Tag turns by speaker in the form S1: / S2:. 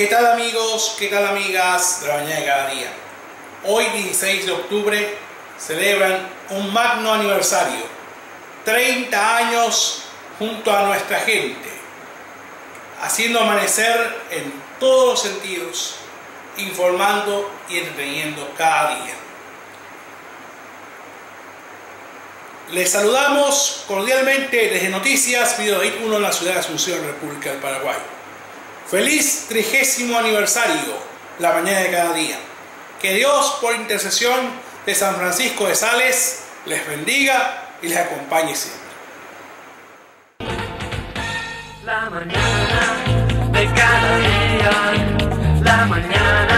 S1: ¿Qué tal amigos? ¿Qué tal amigas de la mañana de cada día? Hoy 16 de octubre celebran un magno aniversario. 30 años junto a nuestra gente. Haciendo amanecer en todos los sentidos. Informando y entreteniendo cada día. Les saludamos cordialmente desde Noticias Video 1 en la ciudad de Asunción, República del Paraguay. Feliz trigésimo aniversario, la mañana de cada día. Que Dios, por intercesión de San Francisco de Sales, les bendiga y les acompañe siempre.
S2: La mañana de cada día, la mañana.